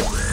Yeah.